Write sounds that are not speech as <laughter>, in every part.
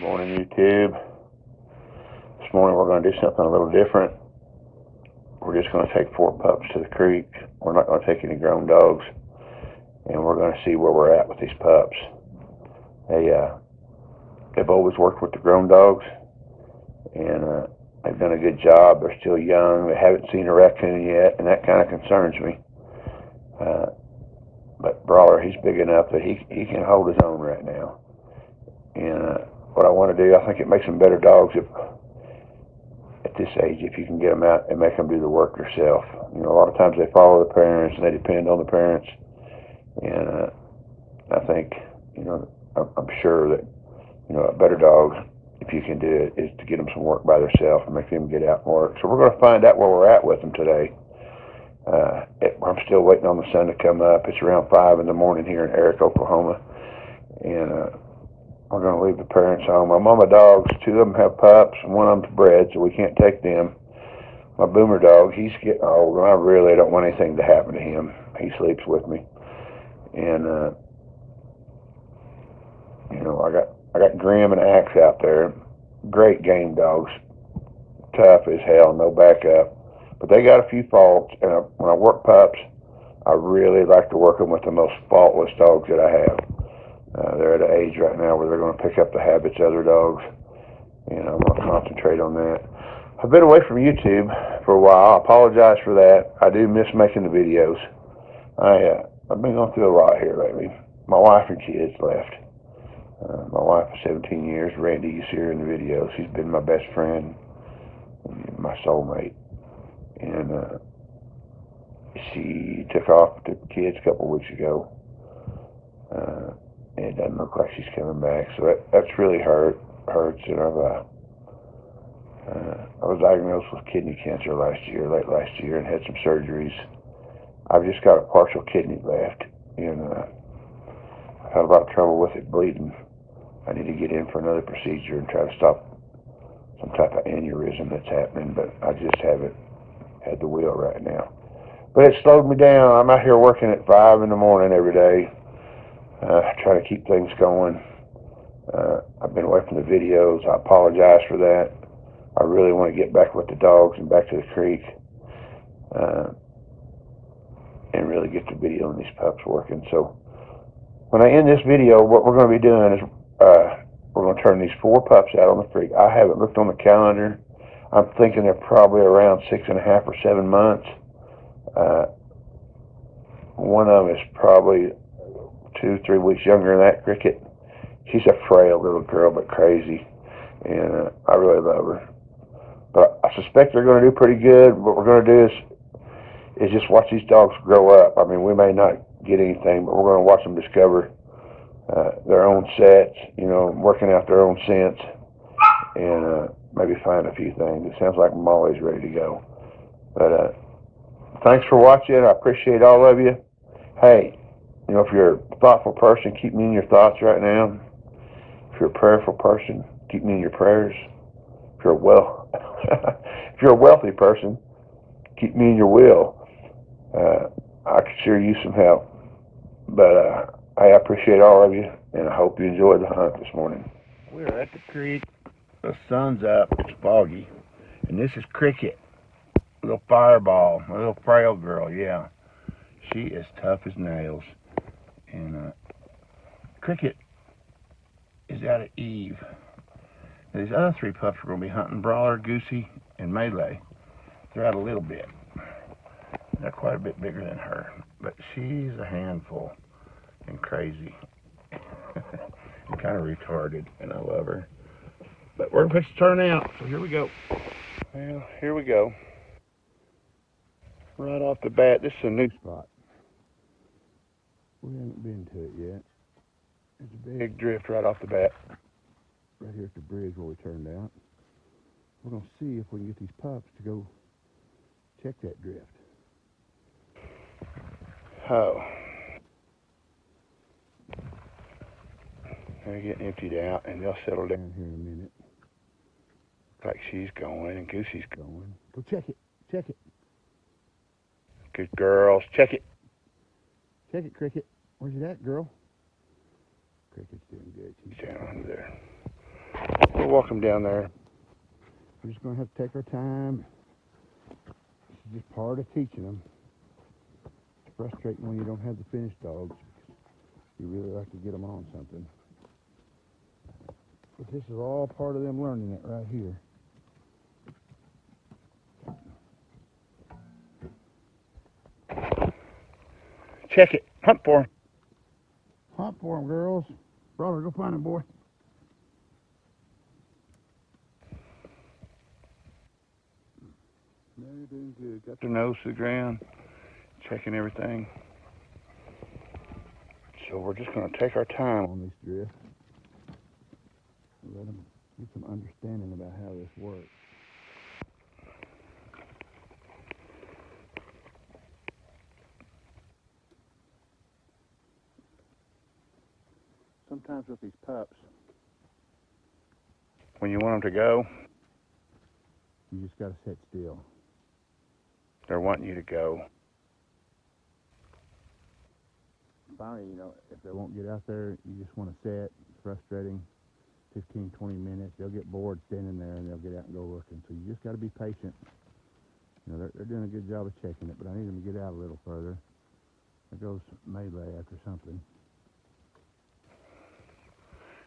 Morning, YouTube. This morning we're going to do something a little different. We're just going to take four pups to the creek. We're not going to take any grown dogs, and we're going to see where we're at with these pups. They uh, they've always worked with the grown dogs, and uh, they've done a good job. They're still young. They haven't seen a raccoon yet, and that kind of concerns me. Uh, but Brawler, he's big enough that he he can hold his own right now. And uh, what I want to do, I think it makes them better dogs if, at this age, if you can get them out and make them do the work yourself. You know, a lot of times they follow the parents and they depend on the parents. And uh, I think, you know, I'm, sure that, you know, a better dog, if you can do it, is to get them some work by themselves and make them get out and work. So we're going to find out where we're at with them today. Uh, it, I'm still waiting on the sun to come up. It's around five in the morning here in Erick, Oklahoma, and uh, we're going to leave the parents home. My mama dogs, two of them have pups, and one of them's bred, so we can't take them. My boomer dog, he's getting old, and I really don't want anything to happen to him. He sleeps with me, and uh, you know, I got I got Grim and Axe out there, great game dogs, tough as hell, no backup but they got a few faults, and I, when I work pups, I really like to work them with the most faultless dogs that I have. Uh, they're at an age right now where they're going to pick up the habits of other dogs, and I'm going to concentrate on that. I've been away from YouTube for a while. I apologize for that. I do miss making the videos. I uh, I've been going through a lot here lately. My wife and kids left. Uh, my wife of 17 years, Randy, you see her in the videos. She's been my best friend, my soulmate and uh, she took off with the kids a couple weeks ago. Uh, it doesn't look like she's coming back, so that that's really hurt hurts. And I've uh, uh, I was diagnosed with kidney cancer last year, late last year, and had some surgeries. I've just got a partial kidney left, and uh, I've had a lot of trouble with it bleeding. I need to get in for another procedure and try to stop some type of aneurysm that's happening, but I just haven't at the wheel right now. But it slowed me down. I'm out here working at 5 in the morning every day, uh, trying to keep things going. Uh, I've been away from the videos. I apologize for that. I really want to get back with the dogs and back to the creek uh, and really get the video on these pups working. So when I end this video, what we're going to be doing is uh, we're going to turn these four pups out on the creek. I haven't looked on the calendar I'm thinking they're probably around six and a half or seven months. Uh, one of them is probably two, three weeks younger than that cricket. She's a frail little girl, but crazy, and uh, I really love her. But I suspect they're going to do pretty good. What we're going to do is is just watch these dogs grow up. I mean, we may not get anything, but we're going to watch them discover uh, their own sets. You know, working out their own scents, and uh, maybe find a few things. It sounds like Molly's ready to go. But uh, thanks for watching. I appreciate all of you. Hey, you know, if you're a thoughtful person, keep me in your thoughts right now. If you're a prayerful person, keep me in your prayers. If you're a well, <laughs> if you're a wealthy person, keep me in your will. Uh, I could sure use some help. But uh, I appreciate all of you, and I hope you enjoyed the hunt this morning. We're at the creek the sun's up, it's foggy. And this is Cricket, little fireball, a little frail girl, yeah. She is tough as nails. And uh, Cricket is out of Eve. Now, these other three pups are going to be hunting Brawler, Goosey, and Melee. They're out a little bit. They're quite a bit bigger than her. But she's a handful and crazy. <laughs> and kind of retarded, and I love her. But we're going to turn out, so here we go. Well, here we go. Right off the bat, this is a new spot. We haven't been to it yet. It's a big drift right off the bat. Right here at the bridge where we turned out. We're going to see if we can get these pups to go check that drift. Oh. They're getting emptied out and they'll settle down here in a minute like she's going and Goosey's going. Go check it. Check it. Good girls. Check it. Check it, Cricket. Where's it at, girl? Cricket's doing good. She's down under there. We'll walk him down there. We're just going to have to take our time. This is just part of teaching them. It's frustrating when you don't have the finished dogs. You really like to get them on something. But this is all part of them learning it right here. Check it. Hunt for him. Hunt for him, girls. Brother, go find him, boy. They're doing good. Got their nose to the ground, checking everything. So we're just going to take our time on these drifts. Let them get some understanding about how this works. Sometimes with these pups, when you want them to go, you just got to sit still. They're wanting you to go. Finally, you know, if they won't get out there, you just want to sit. It's frustrating. 15, 20 minutes. They'll get bored standing there and they'll get out and go looking. So you just got to be patient. You know, they're, they're doing a good job of checking it, but I need them to get out a little further. There goes Melee after something.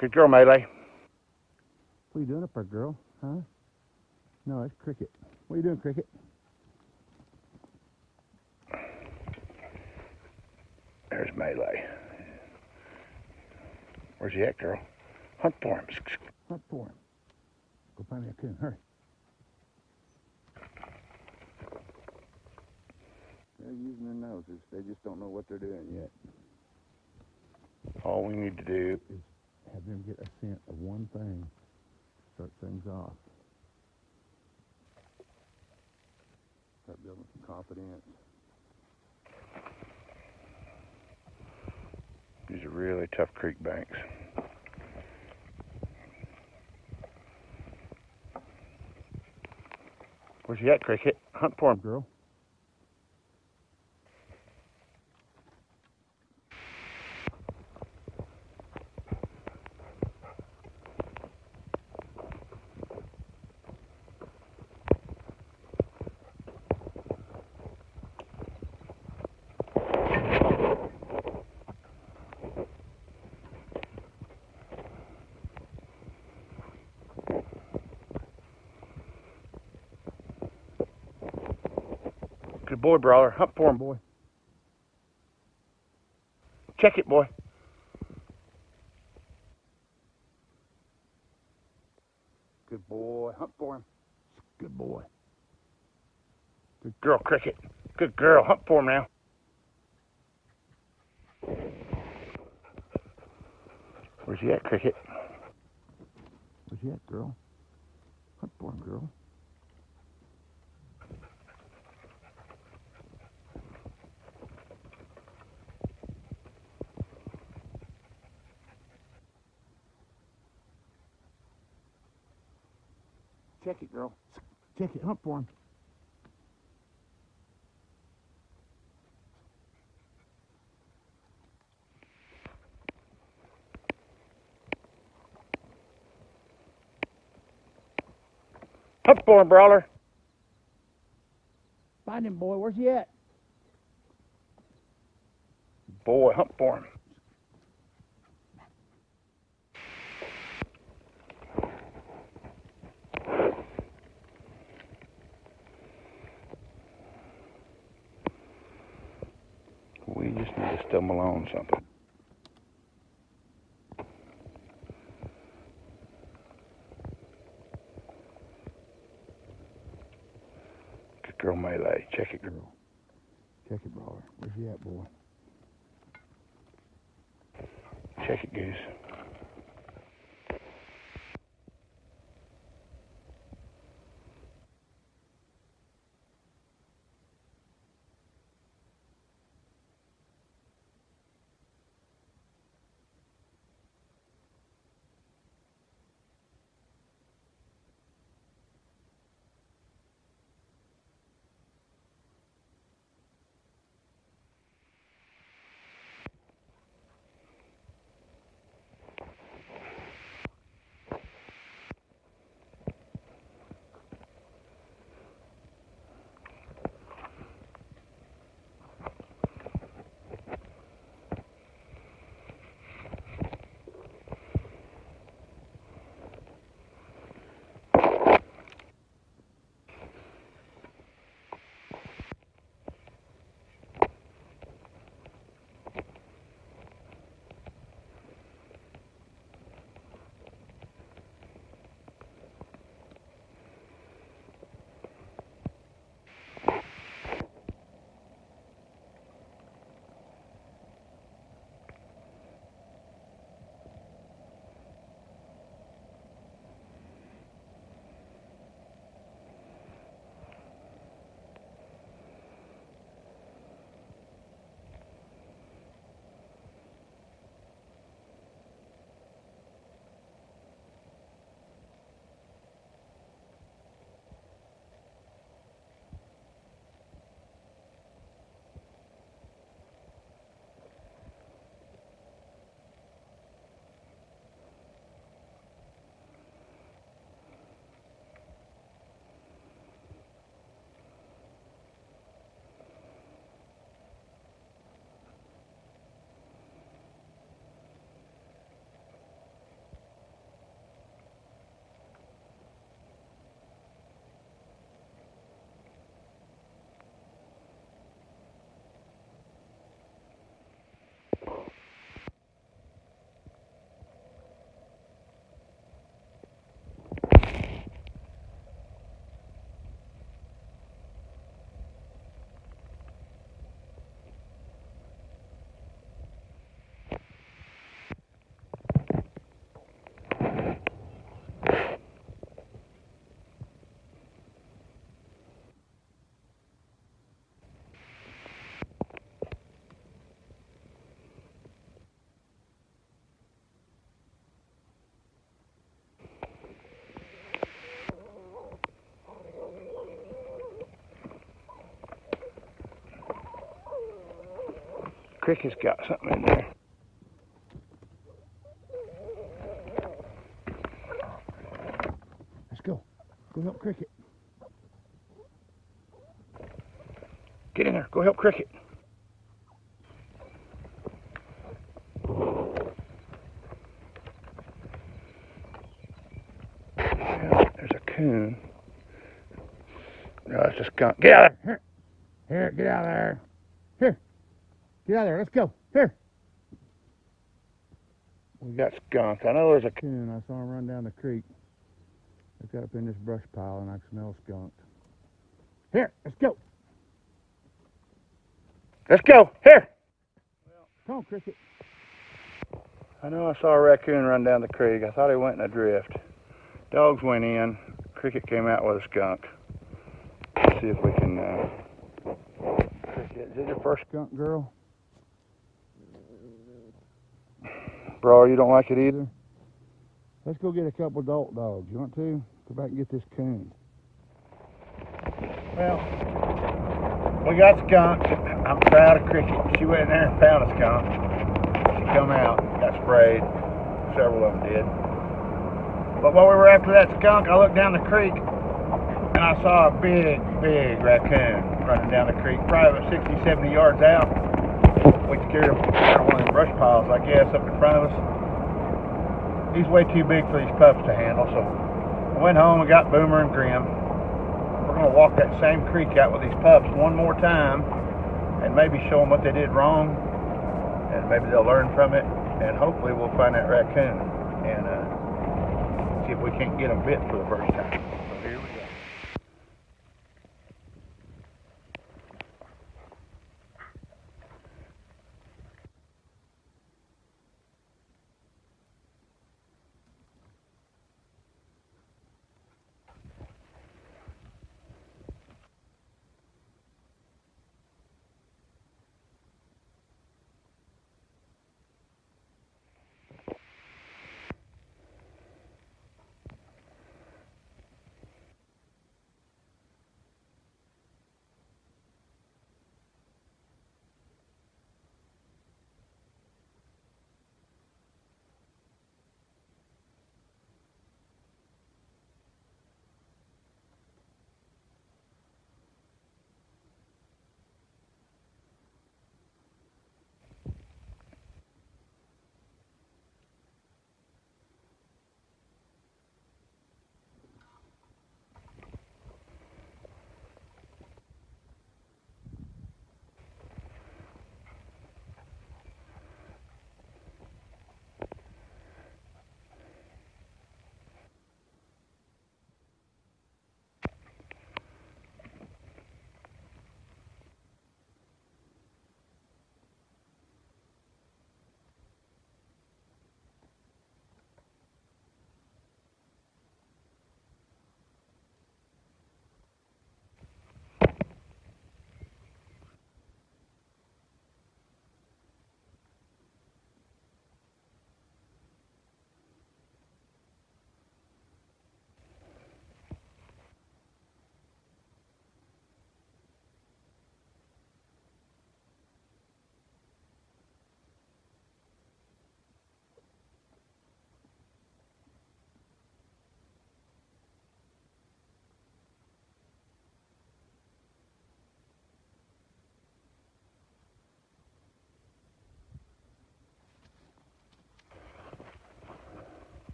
Good girl, Melee. What are you doing up there, girl? Huh? No, it's Cricket. What are you doing, Cricket? There's Melee. Where's he at, girl? Hunt for him. Hunt for him. Go find me a coon. Hurry. They're using their noses. They just don't know what they're doing yet. All we need to do is have them get a scent of one thing, start things off. Start building some confidence. These are really tough creek banks. Where's he at, Cricket? Hunt for him, girl. Good boy, Brawler. Hunt for him, boy. Check it, boy. Good boy. Hunt for him. Good boy. Good girl, Cricket. Good girl. Hunt for him now. Where's he at, Cricket? Where's he at, girl? Hunt for him, girl. Check it, girl. Check it. Hunt for him. Hunt for him, Brawler. Find him, boy. Where's he at? Boy, hunt for him. We just need to stumble on something. Good girl, Melee. Check it, girl. Check it, brawler. Where's he at, boy? Check it, Goose. Cricket's got something in there. Let's go. Go help Cricket. Get in there. Go help Cricket. Well, there's a coon. No, it's a skunk. Get out of there. Here, get out of there. Get out of there. Let's go. Here. We got skunk. I know there's a Coon, I saw him run down the creek. I got up in this brush pile and I smell skunk. Here, let's go. Let's go. Here. Come on, Cricket. I know I saw a raccoon run down the creek. I thought he went in a drift. Dogs went in. Cricket came out with a skunk. Let's see if we can. Uh... Cricket, is it your first Skunk girl. Bro? You don't like it either? Let's go get a couple adult dogs. You want to? Go back and get this coon. Well, we got skunk. I'm proud of Cricket. She went in there and found a skunk. She come out, got sprayed. Several of them did. But while we were after that skunk, I looked down the creek and I saw a big, big raccoon running down the creek, probably about 60, 70 yards out. We scared him one of the brush piles, I guess, up in front of us. He's way too big for these pups to handle, so I went home and got Boomer and Grim. We're going to walk that same creek out with these pups one more time and maybe show them what they did wrong and maybe they'll learn from it and hopefully we'll find that raccoon and uh, see if we can't get them bit for the first time.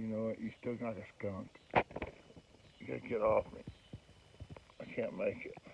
You know what? You still got a skunk. You gotta get off me. I can't make it.